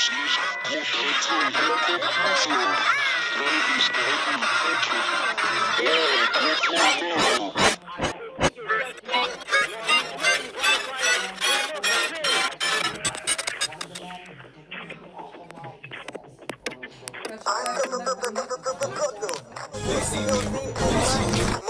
Muslims go petrol, wake up Muslim. Ladies, help me petrol. Yeah, petrol, petrol. I'm the, the, the, the, the, the, the, the, the, the, the, the, the,